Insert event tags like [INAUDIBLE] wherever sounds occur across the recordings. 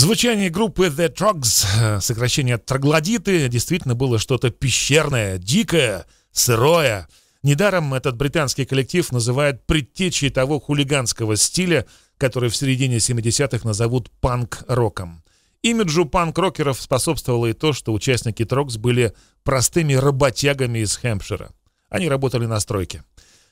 Звучание группы The Trogs, сокращение троглодиты, действительно было что-то пещерное, дикое, сырое. Недаром этот британский коллектив называют предтечей того хулиганского стиля, который в середине 70-х назовут панк-роком. Имиджу панк-рокеров способствовало и то, что участники Трогс были простыми работягами из Хэмпшира. Они работали на стройке.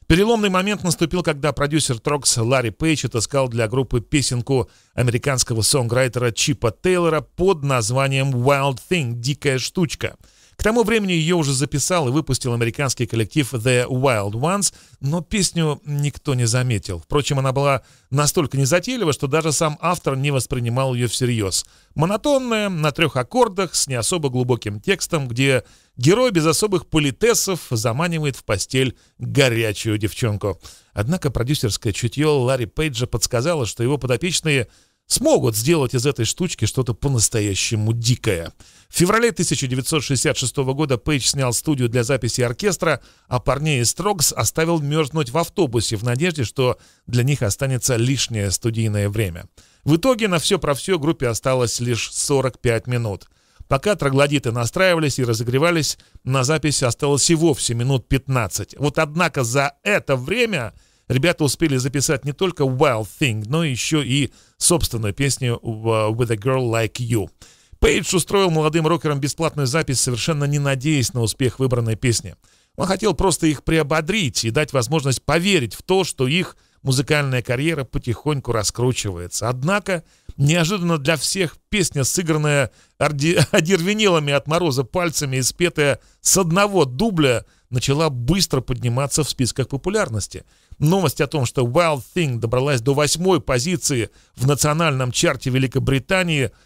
Переломный момент наступил, когда продюсер Трокс Ларри Пейдж отыскал для группы песенку американского сонграйтера Чипа Тейлора под названием «Wild Thing» — «Дикая штучка». К тому времени ее уже записал и выпустил американский коллектив The Wild Ones, но песню никто не заметил. Впрочем, она была настолько незатейлива, что даже сам автор не воспринимал ее всерьез. Монотонная, на трех аккордах, с не особо глубоким текстом, где герой без особых политесов заманивает в постель горячую девчонку. Однако продюсерское чутье Ларри Пейджа подсказало, что его подопечные смогут сделать из этой штучки что-то по-настоящему дикое. В феврале 1966 года Пейдж снял студию для записи оркестра, а парней из Строгс оставил мерзнуть в автобусе в надежде, что для них останется лишнее студийное время. В итоге на все про все группе осталось лишь 45 минут. Пока троглодиты настраивались и разогревались, на записи осталось и вовсе минут 15. Вот однако за это время ребята успели записать не только Wild Thing, но еще и собственную песню With a Girl Like You. Пейдж устроил молодым рокерам бесплатную запись, совершенно не надеясь на успех выбранной песни. Он хотел просто их приободрить и дать возможность поверить в то, что их музыкальная карьера потихоньку раскручивается. Однако, неожиданно для всех, песня, сыгранная [LAUGHS] одервенелыми от мороза пальцами и спетая с одного дубля, начала быстро подниматься в списках популярности. Новость о том, что Wild Thing добралась до восьмой позиции в национальном чарте Великобритании –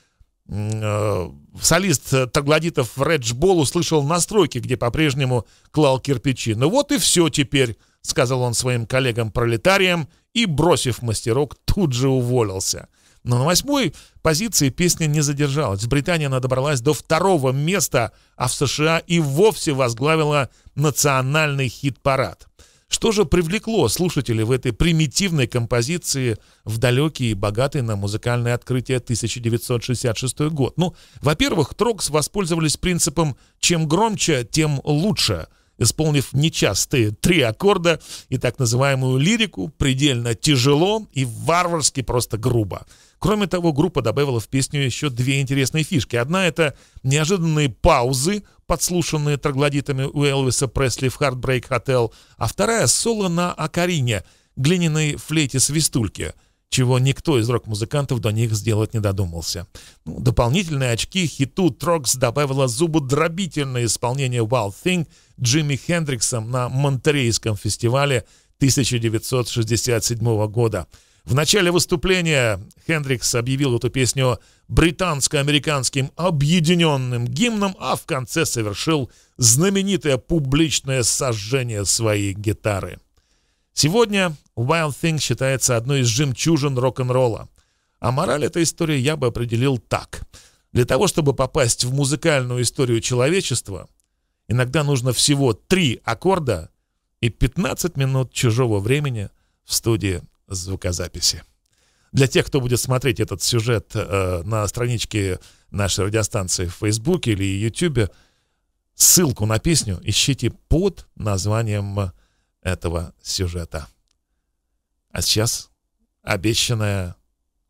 Э, солист Таглодитов Редж Болл услышал настройки, где по-прежнему клал кирпичи. «Ну вот и все теперь», — сказал он своим коллегам-пролетариям и, бросив мастерок, тут же уволился. Но на восьмой позиции песня не задержалась. В Британии она добралась до второго места, а в США и вовсе возглавила национальный хит-парад. Что же привлекло слушателей в этой примитивной композиции в далекий и богатый на музыкальное открытие 1966 год? Ну, во-первых, Трокс воспользовались принципом «чем громче, тем лучше», исполнив нечастые три аккорда и так называемую лирику предельно тяжело и варварски просто грубо. Кроме того, группа добавила в песню еще две интересные фишки. Одна — это неожиданные паузы, подслушанные троглодитами у Элвиса Пресли в «Heartbreak Hotel», а вторая — соло на акарине, глиняной флейте-свистульке — чего никто из рок-музыкантов до них сделать не додумался. Ну, дополнительные очки хиту Трокс добавила зубодробительное исполнение Wild Thing Джимми Хендриксом на Монтерейском фестивале 1967 года. В начале выступления Хендрикс объявил эту песню британско-американским объединенным гимном, а в конце совершил знаменитое публичное сожжение своей гитары. Сегодня Wild Thing считается одной из жемчужин рок-н-ролла. А мораль этой истории я бы определил так. Для того, чтобы попасть в музыкальную историю человечества, иногда нужно всего три аккорда и 15 минут чужого времени в студии звукозаписи. Для тех, кто будет смотреть этот сюжет э, на страничке нашей радиостанции в Фейсбуке или Ютубе, ссылку на песню ищите под названием этого сюжета. А сейчас обещанная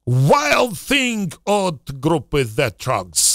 Wild Thing от группы The Trugs.